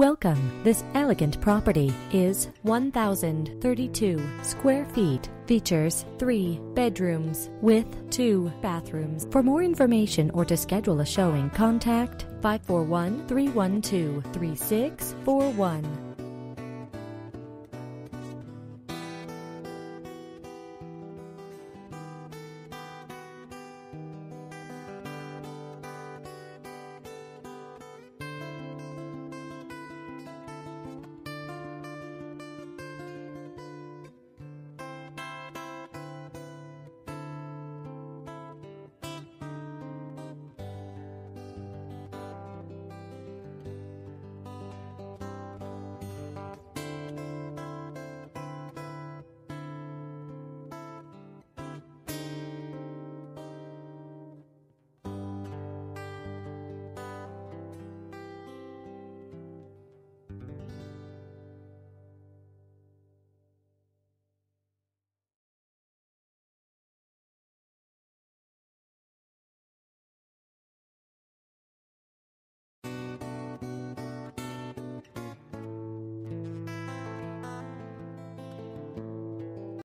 Welcome. This elegant property is 1,032 square feet. Features three bedrooms with two bathrooms. For more information or to schedule a showing, contact 541 312 3641.